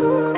Ooh.